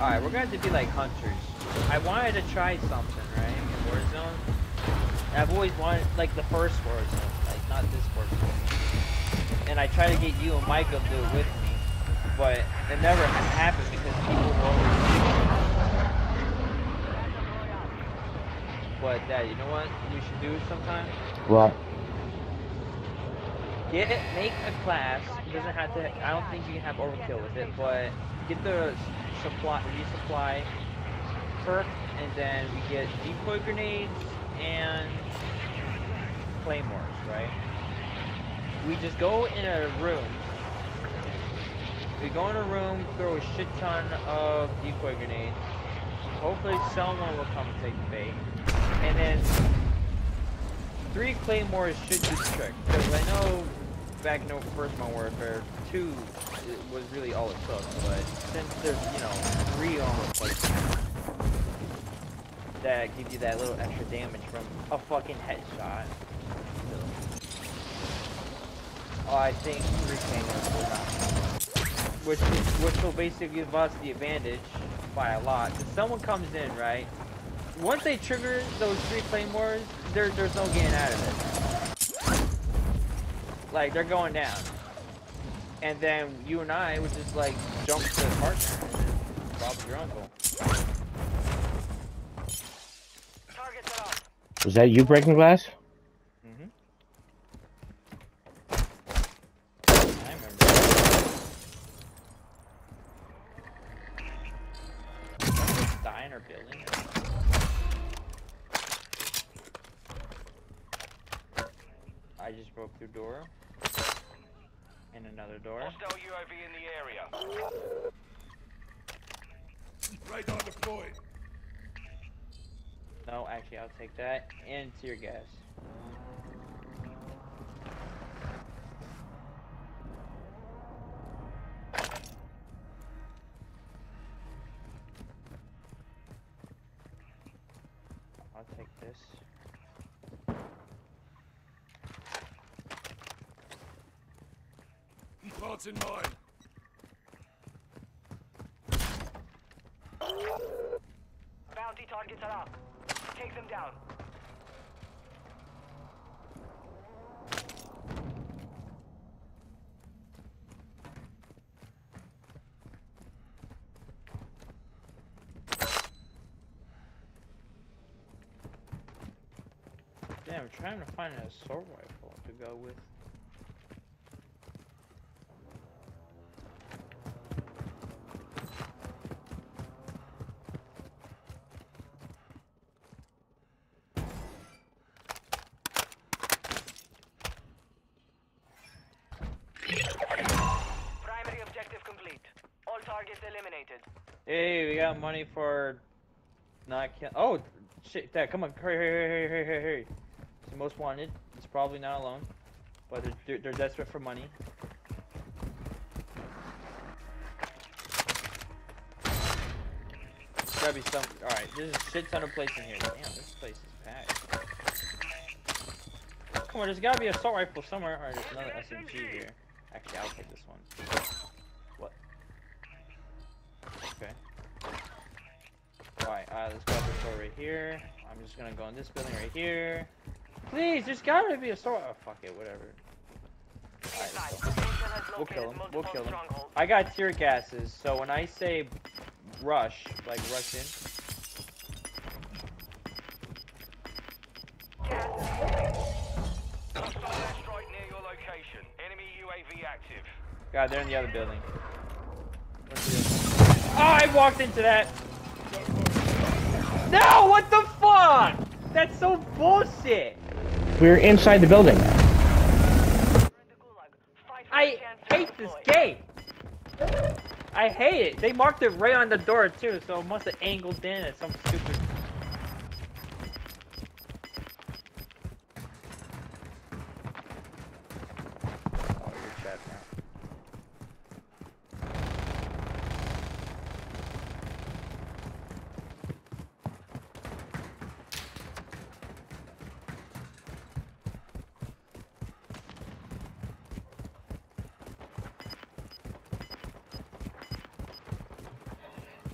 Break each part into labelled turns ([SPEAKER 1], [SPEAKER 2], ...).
[SPEAKER 1] Alright, we're going to be like hunters. I wanted to try something, right? In Warzone. I've always wanted, like the first Warzone, like not this Warzone. And I tried to get you and Michael to do it with me, but it never happened because people were always. But Dad, you know what we should do sometime?
[SPEAKER 2] What?
[SPEAKER 1] Get make a class. It doesn't have to. I don't think you can have overkill with it, but get the supply resupply perk, and then we get decoy grenades and claymores, right? We just go in a room. We go in a room, throw a shit ton of decoy grenades. Hopefully someone will come and take the bait. And then three claymores should do the trick. Because I know back in First Modern Warfare, two was really all it took, but since there's, you know, three almost like that give you that little extra damage from a fucking headshot. Oh, I think three will not. Which, which will basically give us the advantage by a lot. If someone comes in, right? Once they trigger those three claymores, there, there's no getting out of it. Like, they're going down. And then you and I would just, like, jump to the partner and rob your uncle.
[SPEAKER 2] Was that you breaking glass?
[SPEAKER 1] Mm-hmm. I remember. Someone die in our building. I just broke through door. And another door.
[SPEAKER 3] Hostile UAV in the area.
[SPEAKER 4] Radar deployed.
[SPEAKER 1] No, actually, I'll take that. And tear gas. I'll take this.
[SPEAKER 4] Parts in mind.
[SPEAKER 3] Bounty targets are up. Take them down.
[SPEAKER 1] Damn, I'm trying to find an assault rifle to go with.
[SPEAKER 3] Primary objective complete. All targets eliminated.
[SPEAKER 1] Hey, we got money for not kill. Oh, shit! Dad, come on, hurry, hurry, hurry, hurry, hurry, hurry! Most wanted. It's probably not alone, but they're, they're, desperate for money. Gotta be some. All right, there's a shit ton of place in here. Damn, this place is packed. Come on, there's gotta be a assault rifle somewhere. Alright, there's another SMG here. Actually, I'll take this one. What? Okay. Alright, uh, this door right here. I'm just gonna go in this building right here. Please, there's gotta be a store. Oh, fuck it, whatever. Alright. We'll kill him. We'll kill him. I got tear gases, so when I say rush, like rush in,
[SPEAKER 3] Hostile airstrike near your location. Enemy UAV active.
[SPEAKER 1] God, they're in the other building. Where's the other- Oh, I walked into that. No, what the fuck? That's so bullshit.
[SPEAKER 2] We were inside the building.
[SPEAKER 1] I hate this game. I hate it. They marked it right on the door too, so it must have angled in at some stupid. Oh, you're trapped now.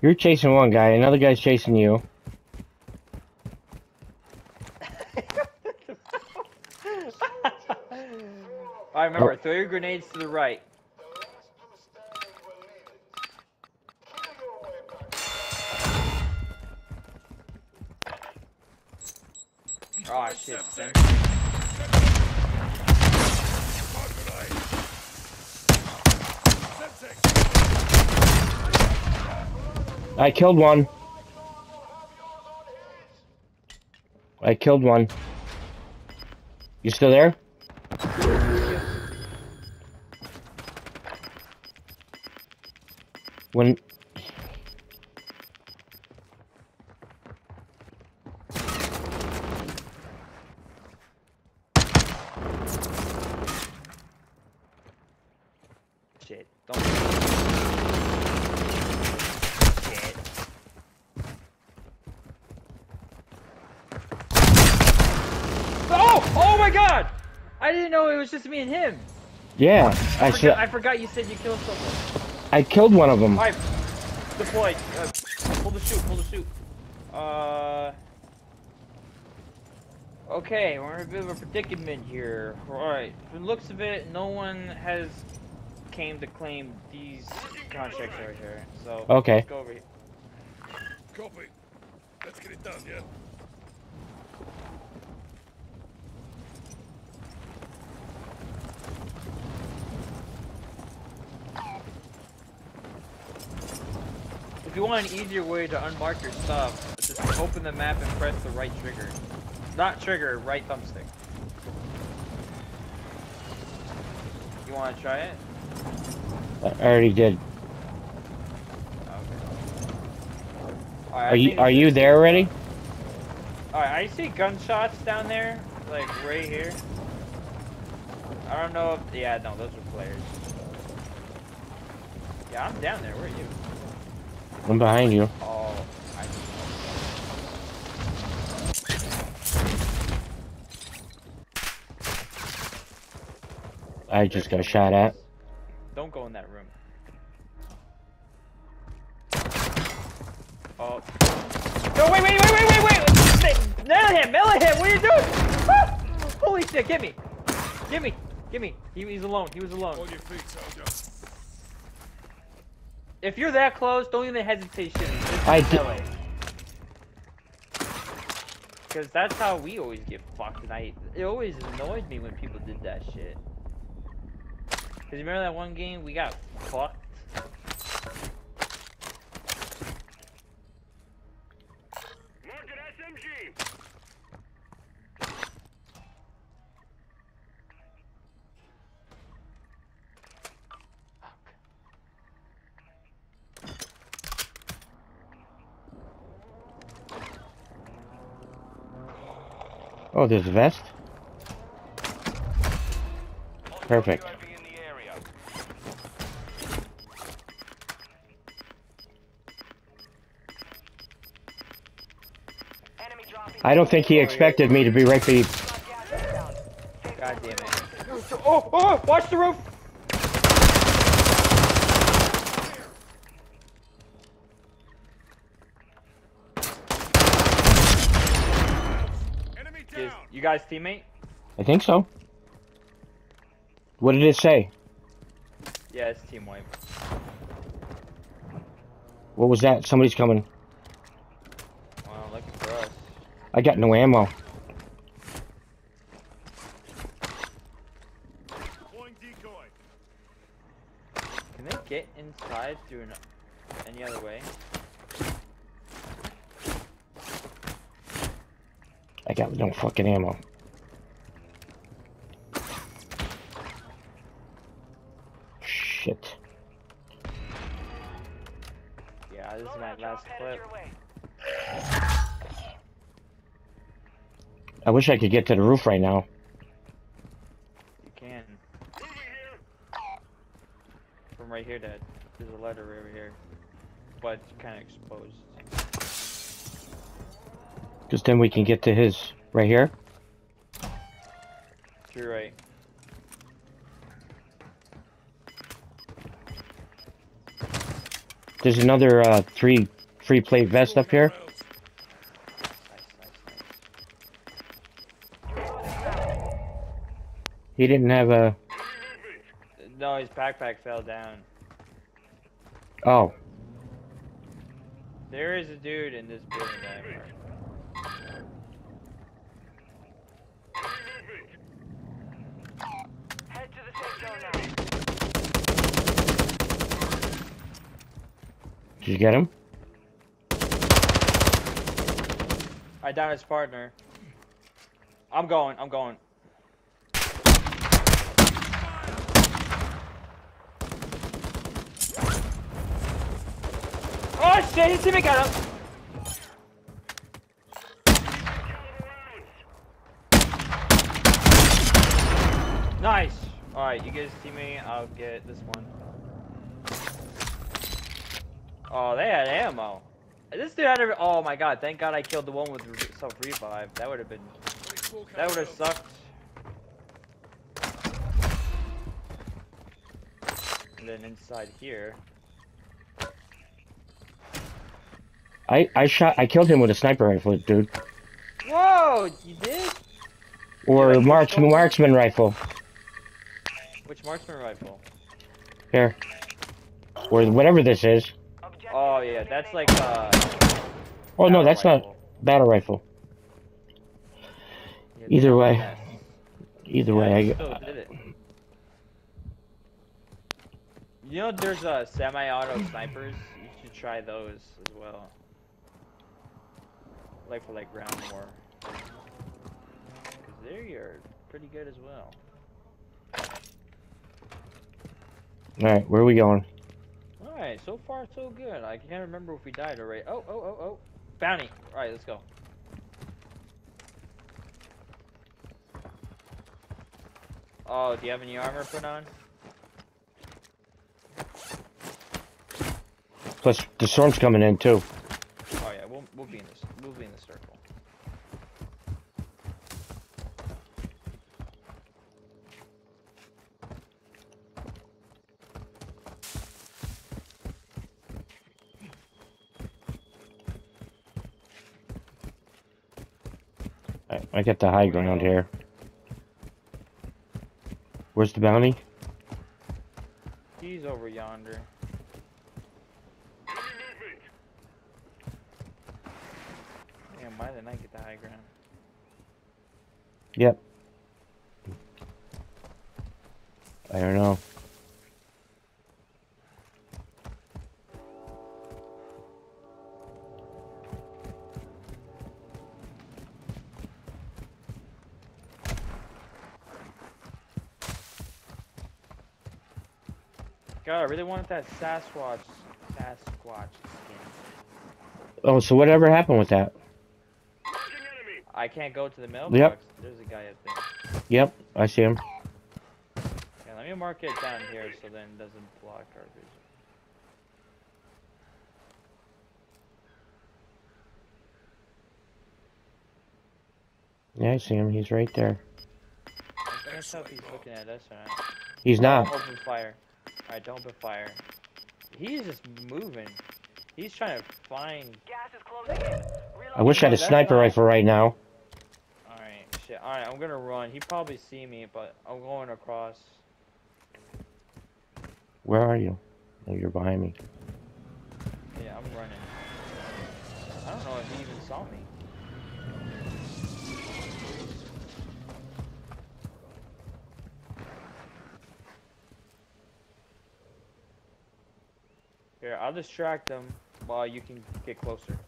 [SPEAKER 2] You're chasing one guy, another guy's chasing you.
[SPEAKER 1] Alright, remember, oh. throw your grenades to the right. Oh shit, Sim.
[SPEAKER 2] I killed one. I killed one. You still there? When
[SPEAKER 1] Shit. Don't. Shit. Oh! Oh my god! I didn't know it was just me and him.
[SPEAKER 2] Yeah, I
[SPEAKER 1] I
[SPEAKER 2] said
[SPEAKER 1] forgot, I forgot you said you killed someone.
[SPEAKER 2] I killed one of them.
[SPEAKER 1] Alright, deploy. Uh, pull the chute, pull the chute. Uh. Okay, we're in a bit of a predicament here. Alright, from the looks of it, no one has came to claim these contracts right here. So,
[SPEAKER 2] Okay.
[SPEAKER 1] let's go over here.
[SPEAKER 4] Copy. Let's get it done, yeah?
[SPEAKER 1] You want an easier way to unmark your stuff, just open the map and press the right trigger. Not trigger, right thumbstick. You want to try it?
[SPEAKER 2] I already did.
[SPEAKER 1] Okay. Alright, I
[SPEAKER 2] Are you are you there already?
[SPEAKER 1] Alright, I see gunshots down there, like right here. I don't know if yeah, no, those are players. Yeah, I'm down there. Where are you?
[SPEAKER 2] I'm behind you.
[SPEAKER 1] Oh, I
[SPEAKER 2] I just got shot at.
[SPEAKER 1] Don't go in that room. Oh. No, wait, wait, wait, wait, wait, wait! Melee him, melee him, what are you doing? Ah! Holy shit, get me! Get me! Get me! He, he's alone, he was alone.
[SPEAKER 4] On your feet, soldier.
[SPEAKER 1] If you're that close, don't even hesitate shooting.
[SPEAKER 2] I
[SPEAKER 1] do. Because that's how we always get fucked, and I, it always annoyed me when people did that shit. Because remember that one game we got fucked?
[SPEAKER 3] Mark an SMG.
[SPEAKER 2] Oh, there's a vest. Perfect.
[SPEAKER 3] UAV in the area. Enemy dropping.
[SPEAKER 2] I don't think he expected me to be right be
[SPEAKER 3] Got gas inbound. Take
[SPEAKER 1] God damn it. Oh, oh, watch the roof!
[SPEAKER 4] Enemy
[SPEAKER 1] Is,
[SPEAKER 4] down.
[SPEAKER 1] you guys teammate?
[SPEAKER 2] I think so. What did it say?
[SPEAKER 1] Yeah, it's team wipe.
[SPEAKER 2] What was that? Somebody's coming.
[SPEAKER 1] Well, lucky for us.
[SPEAKER 2] I got no ammo.
[SPEAKER 4] Decoy.
[SPEAKER 1] Can they get inside through an, any other way?
[SPEAKER 2] I got no fucking ammo. Shit.
[SPEAKER 1] Yeah, this is my last clip.
[SPEAKER 2] I wish I could get to the roof right now.
[SPEAKER 1] You can. From right here, Dad. There's a ladder over here. But it's kind of exposed.
[SPEAKER 2] Because then we can get to his right here.
[SPEAKER 1] You're right.
[SPEAKER 2] There's another uh, three free plate vest up here.
[SPEAKER 4] Rounds.
[SPEAKER 1] Nice, nice,
[SPEAKER 2] He didn't have a.
[SPEAKER 1] No, his backpack fell down.
[SPEAKER 2] Oh,
[SPEAKER 1] There is a dude in this building that I marked.
[SPEAKER 3] Head to the safe zone now.
[SPEAKER 2] Did you get him?
[SPEAKER 1] I down his partner. I'm going, I'm going. Oh shit, his teammate got him! Nice! Alright, you guys his me, I'll get this one. Oh, they had ammo. This dude had a, oh my god, thank god I killed the one with self-revive. That would have been, that would have sucked. And then inside here,
[SPEAKER 2] I I shot. I killed him with a sniper rifle, dude.
[SPEAKER 1] whoa, you did?
[SPEAKER 2] Or
[SPEAKER 1] Yeah,
[SPEAKER 2] marks marksman rifle.
[SPEAKER 1] Which marksman rifle?
[SPEAKER 2] Here. Or whatever this is.
[SPEAKER 1] Oh yeah, that's like uh.
[SPEAKER 2] Oh no, that's not battle rifle.
[SPEAKER 1] Yeah,
[SPEAKER 2] Either way.
[SPEAKER 1] yes.
[SPEAKER 2] Either
[SPEAKER 1] Yeah,
[SPEAKER 2] way,
[SPEAKER 1] you
[SPEAKER 2] I,
[SPEAKER 1] it. You know, there's uh, semi-auto snipers. You should try those as well. Like for like round war. Cause they are pretty good as well.
[SPEAKER 2] All right. Where are we going?
[SPEAKER 1] All right, so far so good. I can't remember if we died already. Oh, oh, oh, oh, bounty. All right, let's go. Oh, do you have any armor put on?
[SPEAKER 2] Plus, the storm's coming in too.
[SPEAKER 1] Oh yeah, we'll we'll be in this we'll be in the circle.
[SPEAKER 2] I, get the high ground here. Where's the bounty?
[SPEAKER 1] He's over yonder. Damn, why didn't I get the high ground?
[SPEAKER 2] Yep. I don't know.
[SPEAKER 1] Really want that Sasquatch Sasquatch skin.
[SPEAKER 2] Oh, so whatever happened with that?
[SPEAKER 1] I can't go to the mailbox. There's a guy up there.
[SPEAKER 2] Yep, I see him.
[SPEAKER 1] Yeah, let me mark it down here so then it doesn't block our vision.
[SPEAKER 2] Yeah, I see him. He's right there.
[SPEAKER 1] I can't tell if he's looking at us or not.
[SPEAKER 2] He's
[SPEAKER 1] Don't
[SPEAKER 2] not.
[SPEAKER 1] open fire. Alright, don't open fire. He's just moving. He's trying to find.
[SPEAKER 3] Gas is closing in.
[SPEAKER 2] I wish I had a sniper rifle right now.
[SPEAKER 1] Alright, shit. Alright, I'm gonna run. He probably see me, but I'm going across.
[SPEAKER 2] Where are you? Oh, you're behind me.
[SPEAKER 1] Yeah, I'm running. I don't know if he even saw me. Here, I'll distract them while you can get closer.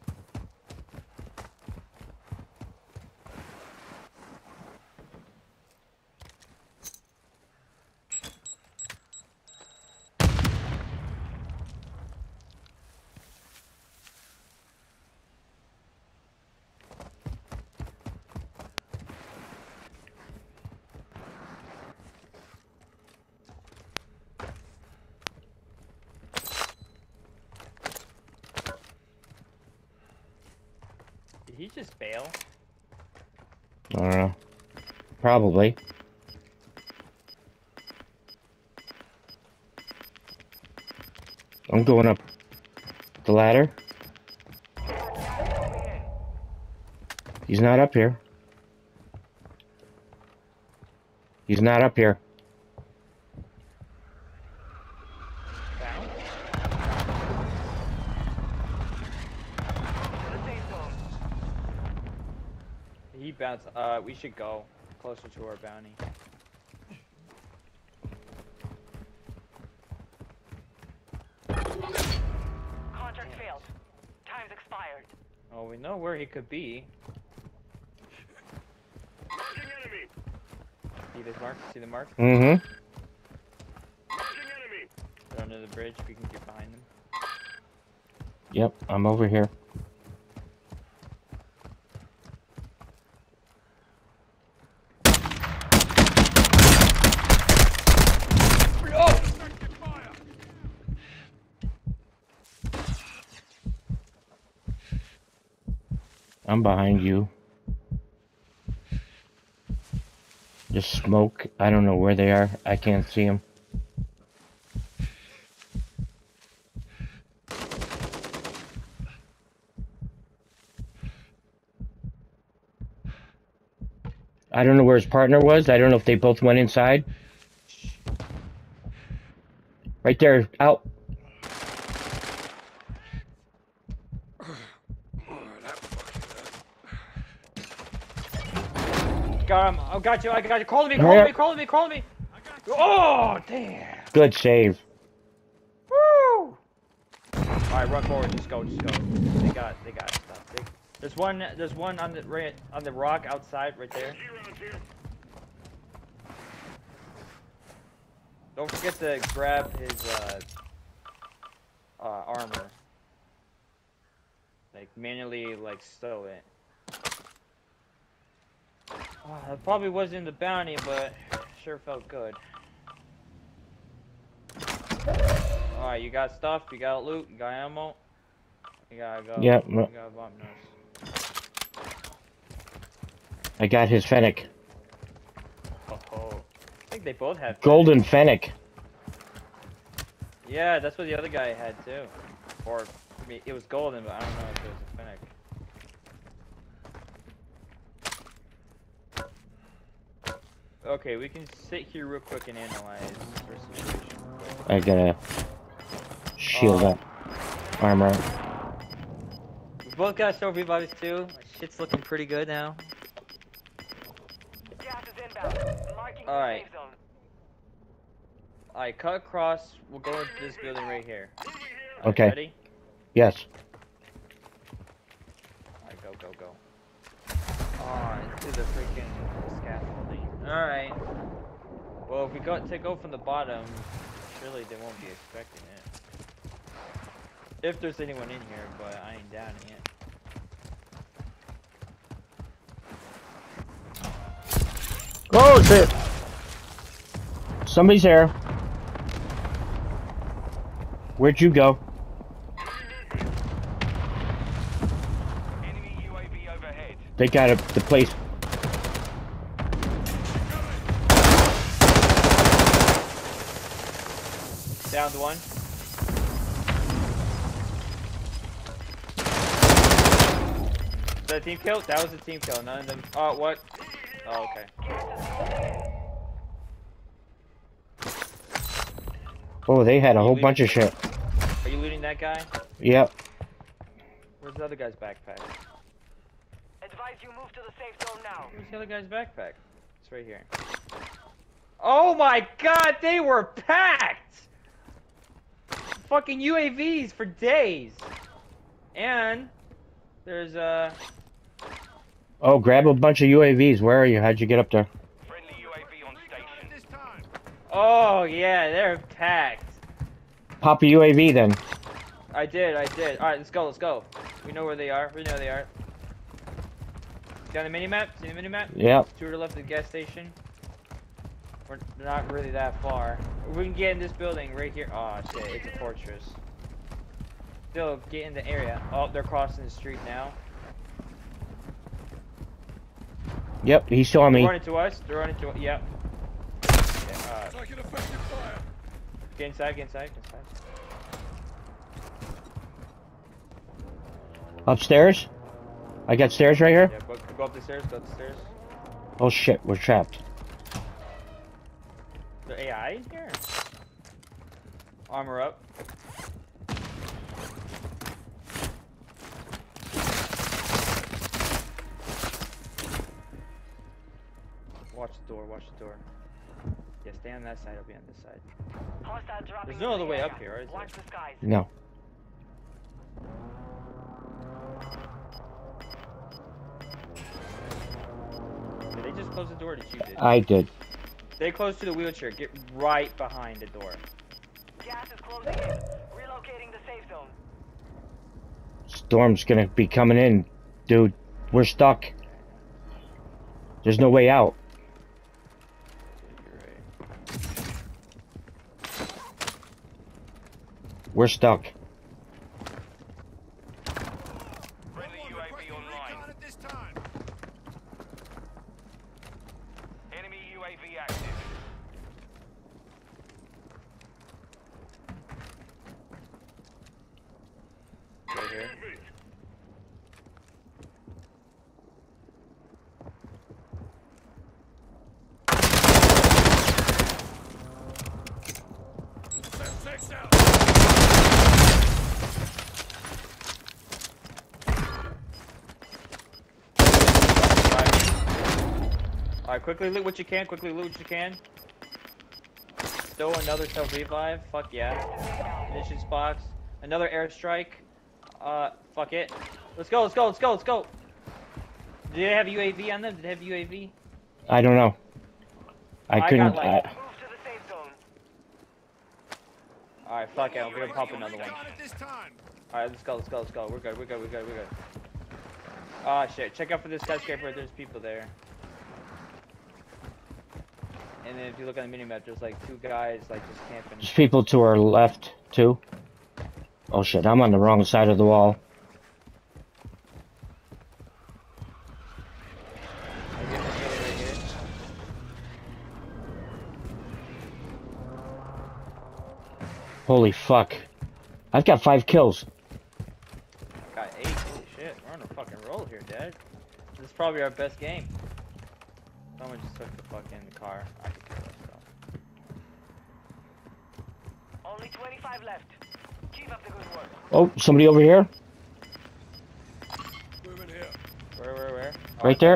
[SPEAKER 1] he just bail?
[SPEAKER 2] I don't know. Probably. I'm going up the ladder. He's not up here. He's not up here.
[SPEAKER 1] Bounced. Uh, we should go closer to our bounty.
[SPEAKER 3] Contract failed. Time's expired.
[SPEAKER 1] Oh, we know where he could be.
[SPEAKER 4] Marking enemy!
[SPEAKER 1] See this mark? See the mark?
[SPEAKER 2] Mm-hmm.
[SPEAKER 1] They're under the bridge. We can get behind them.
[SPEAKER 2] Yep, I'm over here.
[SPEAKER 4] Effective fire!
[SPEAKER 2] I'm behind you. Just smoke. I don't know where they are. I can't see them. I don't know where his partner was. I don't know if they both went inside. Right there, out.
[SPEAKER 1] I got you. I got you. Call me. Call me. Call me. Call me. Oh damn.
[SPEAKER 2] Good save.
[SPEAKER 1] Woo! Alright, run forward. Just go. Just go. They got. They got stuff. They, there's one. There's one on the right on the rock outside, right there.
[SPEAKER 4] G rounds here.
[SPEAKER 1] Don't forget to grab his uh, uh, armor. Like manually, like stow it. Uh, it probably wasn't the bounty, but sure felt good. Alright, you got stuff, you got loot, you got ammo. You gotta go.
[SPEAKER 2] Yeah,
[SPEAKER 1] You gotta bump nose.
[SPEAKER 2] I got his fennec.
[SPEAKER 1] Oh, oh. I think they both had.
[SPEAKER 2] Golden fennec.
[SPEAKER 1] Yeah, that's what the other guy had too. Or, I mean, it was golden, but I don't know if it was a fennec. Okay, we can sit here real quick and analyze our situation.
[SPEAKER 2] I gotta shield
[SPEAKER 1] Oh.
[SPEAKER 2] up. Armor.
[SPEAKER 1] We both got trophy bodies too. Shit's looking pretty good now.
[SPEAKER 3] Gas is inbound.
[SPEAKER 1] Alright. Alright, cut across. We'll go into this building right here.
[SPEAKER 4] Moving here!
[SPEAKER 1] Alright,
[SPEAKER 2] Okay.
[SPEAKER 1] Ready?
[SPEAKER 2] Yes.
[SPEAKER 1] Alright, go, go, go. Oh, into the freaking. Alright. Well, if we go to go from the bottom, surely they won't be expecting it. If there's anyone in here, but I ain't down it.
[SPEAKER 2] Oh shit! Somebody's there. Where'd you go?
[SPEAKER 3] Enemy UAV overhead.
[SPEAKER 2] They got it. The place.
[SPEAKER 1] Down to one. Is that team kill? That was a team kill. None of them. Oh, what? Oh, okay.
[SPEAKER 2] Oh, they had a whole
[SPEAKER 1] Leave
[SPEAKER 2] bunch of shit.
[SPEAKER 1] Are you looting that guy?
[SPEAKER 2] Yep.
[SPEAKER 1] Where's the other guy's backpack?
[SPEAKER 3] Advise you move to the safe zone now.
[SPEAKER 1] Where's the other guy's backpack? It's right here. Oh my god, they were packed! Fucking UAVs for days. And there's uh
[SPEAKER 2] Oh, grab a bunch of UAVs. Where are you? How'd you get up there?
[SPEAKER 3] Friendly UAV on station.
[SPEAKER 4] This time!
[SPEAKER 1] oh yeah, they're packed.
[SPEAKER 2] Pop a UAV then.
[SPEAKER 1] I did, I did. Alright, let's go, let's go. We know where they are. We know where they are. See on the mini map? See the mini map?
[SPEAKER 2] Yep.
[SPEAKER 1] Two to the left of the gas station. We're not really that far. We can get in this building right here. Oh shit, it's a fortress. Still, get in the area. Oh, they're crossing the street now.
[SPEAKER 2] Yep. He saw
[SPEAKER 1] They're
[SPEAKER 2] me.
[SPEAKER 1] running to us. They're running to. us. Yep. Yeah, uh,
[SPEAKER 4] Taking effective fire!
[SPEAKER 1] get inside. Get inside. Get inside.
[SPEAKER 2] Upstairs. I got stairs right here.
[SPEAKER 1] Yeah, go, go up the stairs. Go up the stairs.
[SPEAKER 2] Oh shit, we're trapped.
[SPEAKER 1] Armor up. Watch the door. Watch the door. Yeah, stay on that side. I'll be on this side. There's no other
[SPEAKER 3] the
[SPEAKER 1] way
[SPEAKER 3] area.
[SPEAKER 1] up here, is
[SPEAKER 3] Watch
[SPEAKER 1] there?
[SPEAKER 3] the skies.
[SPEAKER 2] No.
[SPEAKER 1] Did they just close the door? Did you did?
[SPEAKER 2] I did.
[SPEAKER 1] They closed to the wheelchair. Get right behind the door.
[SPEAKER 3] Is closing in. Relocating the safe zone.
[SPEAKER 2] Storm's gonna be coming in, dude. We're stuck. There's no way out. We're stuck.
[SPEAKER 5] Friendly UAV online.
[SPEAKER 4] Recon at this time.
[SPEAKER 5] Enemy UAV active.
[SPEAKER 1] Right here.
[SPEAKER 4] Left six out.
[SPEAKER 1] Alright, quickly loot what you can, quickly loot what you can. Still another self revive, fuck yeah. Munitions box. Another airstrike. Uh, fuck it. Let's go, let's go, let's go, let's go! Did they have UAV on them? Did they have UAV?
[SPEAKER 2] I don't know. I
[SPEAKER 1] I
[SPEAKER 2] couldn't.
[SPEAKER 1] like-
[SPEAKER 2] I,
[SPEAKER 3] Move to the safe zone.
[SPEAKER 1] Alright, fuck it, I'm gonna pop another one.
[SPEAKER 4] Recon at this time.
[SPEAKER 1] Alright, let's go, let's go, let's go. We're good, we're good, we're good, we're good. Ah, shit. Check out for this skyscraper, there's people there. And then if you look on the minimap, there's like two guys like just camping.
[SPEAKER 2] there's people to our left too. Oh shit! I'm on the wrong side of the wall.
[SPEAKER 1] I get this guy right here.
[SPEAKER 2] Holy fuck! I've got five kills.
[SPEAKER 1] I Got eight. Holy shit, we're on a fucking roll here, Dad. This is probably our best game. Someone just took the fucking car. I could kill us though.
[SPEAKER 3] Only 25 left. Keep up the good work.
[SPEAKER 2] Oh, somebody over here,
[SPEAKER 4] Moving here.
[SPEAKER 1] Where, where, where? Oh.
[SPEAKER 2] right there.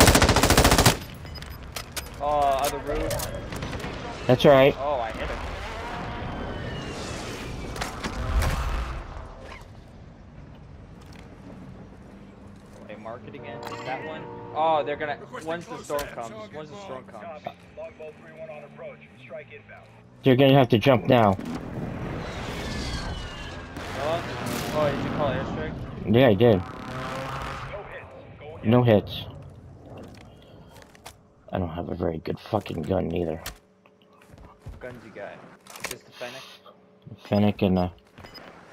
[SPEAKER 1] Oh, other roof.
[SPEAKER 2] That's all right.
[SPEAKER 1] Oh, I hit him. Wait, mark it again. That one. Oh, they're gonna.
[SPEAKER 4] Requesting
[SPEAKER 1] Once the storm
[SPEAKER 4] air.
[SPEAKER 1] comes. Once the storm
[SPEAKER 4] marked.
[SPEAKER 1] comes.
[SPEAKER 6] Longbow 3-1 on approach. Strike inbound.
[SPEAKER 2] They're gonna have to jump now.
[SPEAKER 1] Oh, oh, did you call airstrike?
[SPEAKER 2] Yeah, I did.
[SPEAKER 6] No hits. Go again.
[SPEAKER 2] No hits. I don't have a very good fucking gun either.
[SPEAKER 1] What guns you got? Just the Fennec.
[SPEAKER 2] Fennec and uh,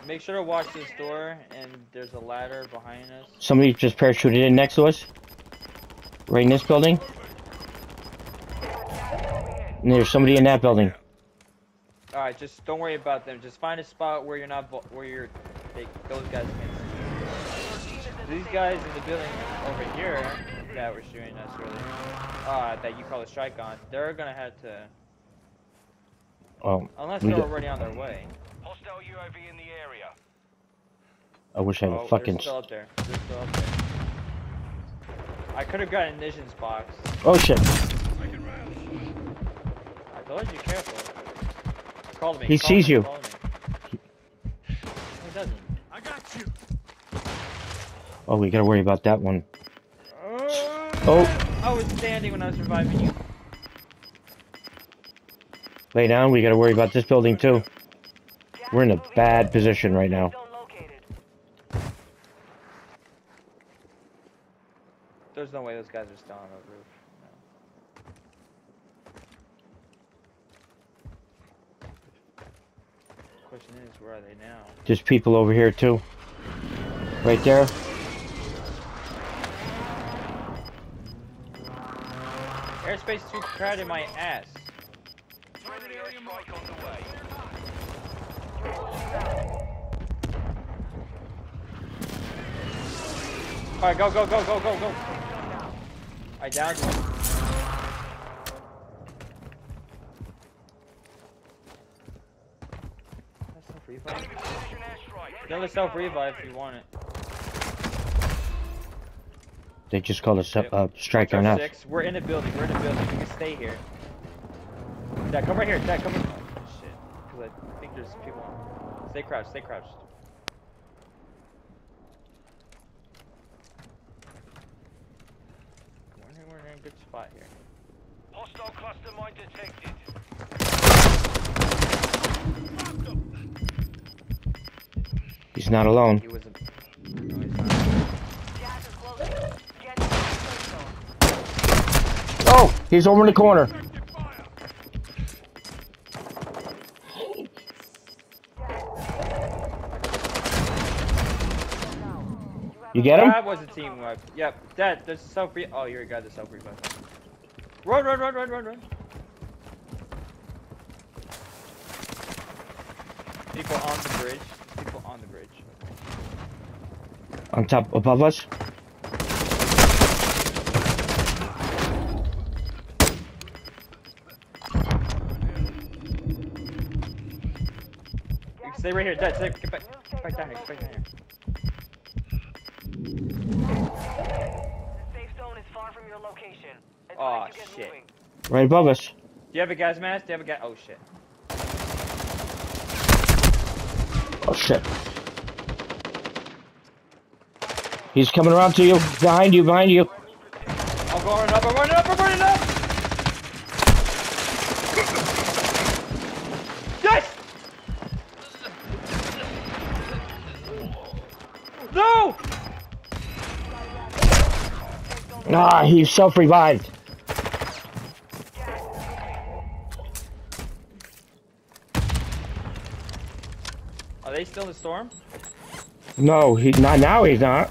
[SPEAKER 1] Make sure to watch this door, and there's a ladder behind us.
[SPEAKER 2] somebody just parachuted in next to us. Right in this building. And there's somebody in that building.
[SPEAKER 1] All right, just don't worry about them. Just find a spot where you're not, where you're, they, those guys can see. These guys in the building over here that were shooting us earlier, uh, that you call a strike on, they're gonna have to,
[SPEAKER 2] Oh,
[SPEAKER 1] unless they're already on their way.
[SPEAKER 5] Hostile UAV in the area.
[SPEAKER 2] I wish I had
[SPEAKER 1] Oh,
[SPEAKER 2] a fucking.
[SPEAKER 1] they're still up there. They're still up there. I could have gotten munitions box.
[SPEAKER 2] Oh shit!
[SPEAKER 1] I told you, careful. Called me.
[SPEAKER 2] He
[SPEAKER 1] called
[SPEAKER 2] sees
[SPEAKER 1] me,
[SPEAKER 2] you.
[SPEAKER 1] called me. He doesn't.
[SPEAKER 4] I got you.
[SPEAKER 2] Oh, we gotta worry about that one.
[SPEAKER 1] Oh.
[SPEAKER 2] Oh,
[SPEAKER 1] I was standing when I was reviving you.
[SPEAKER 2] lay down. We gotta worry about this building too. We're in a bad position right now.
[SPEAKER 3] Zone located.
[SPEAKER 1] There's no way those guys are still on the roof. No. Question is, where are they now?
[SPEAKER 2] There's people over here too. Right there.
[SPEAKER 1] Airspace too crowded my ass. Alright, go, go, go, go, go, go. I downed one. That's self revive.
[SPEAKER 5] Enemy precision airstrike.
[SPEAKER 1] Another self revive if you want it.
[SPEAKER 2] They just called us up, uh, strike
[SPEAKER 1] Watch
[SPEAKER 2] on us.
[SPEAKER 1] six. We're in a building. We're in a building. We can stay here. Dad, come right here. Dad, come. Right. Oh, shit. 'Cause I think there's people. On. Stay crouched. Stay crouched. We're in, a good spot here.
[SPEAKER 5] Hostile cluster mine detected.
[SPEAKER 2] He's not alone.
[SPEAKER 1] He was a. No, he's not.
[SPEAKER 3] Gas is closing. Get to the safe zone.
[SPEAKER 2] Oh, he's over in the corner. You get him?
[SPEAKER 1] That was a team wipe. Yep. Dad, there's a self re. Oh, you're a guy. The self revive. Run, run, run, run, run, run. People on the bridge. People on the bridge.
[SPEAKER 2] On top, above us.
[SPEAKER 1] Stay right here, Dad. Stay, get back, get back down here. Get back down here.
[SPEAKER 3] Get
[SPEAKER 1] shit.
[SPEAKER 3] moving.
[SPEAKER 2] Right above us.
[SPEAKER 1] Do you have a gas mask? Do you have a gas? Oh shit.
[SPEAKER 2] Oh shit. He's coming around to you. Behind you, behind you.
[SPEAKER 1] I'm going up. I'm running up. I'm running up.
[SPEAKER 2] Ah, he's self-revived.
[SPEAKER 1] Are they still in the storm?
[SPEAKER 2] No, he not now. He's not.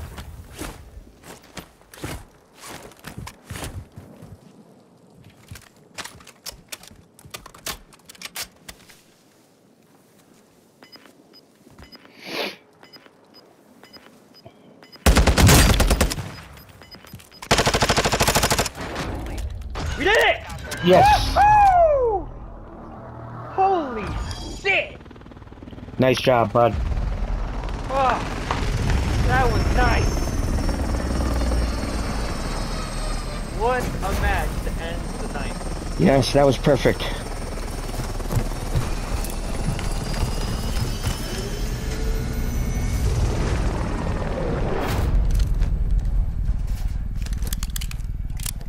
[SPEAKER 1] We did it!
[SPEAKER 2] Yes.
[SPEAKER 1] Holy shit!
[SPEAKER 2] Nice job, bud.
[SPEAKER 1] Oh, that was nice. What a match to end the night.
[SPEAKER 2] Yes, that was perfect.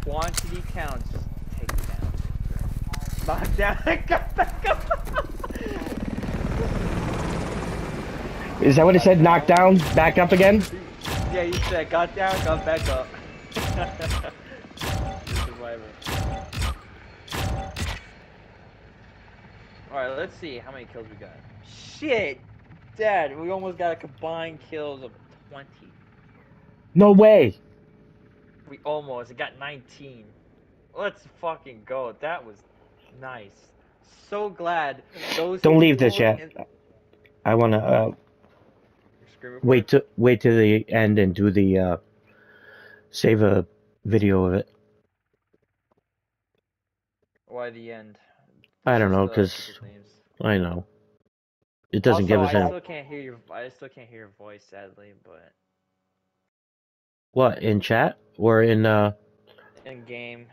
[SPEAKER 1] Quantity counts. Take it down. And come back up.
[SPEAKER 2] Is that what it said? Knock down, back up again?
[SPEAKER 1] yeah, you said got down, got back up. Alright, let's see how many kills we got. Shit! Dad, we almost got a combined kills of 20.
[SPEAKER 2] No way.
[SPEAKER 1] We almost. It got 19. Let's fucking go. That was nice. So glad those.
[SPEAKER 2] Don't leave this yet. I wanna uh, wait to wait to the end and do the uh, save a video of it.
[SPEAKER 1] Why the end?
[SPEAKER 2] I don't know, 'cause-. I know. It doesn't
[SPEAKER 1] also,
[SPEAKER 2] give us
[SPEAKER 1] I
[SPEAKER 2] any.
[SPEAKER 1] still can't hear your. I still can't hear your voice, sadly, but
[SPEAKER 2] What in chat or in uh?
[SPEAKER 1] in game.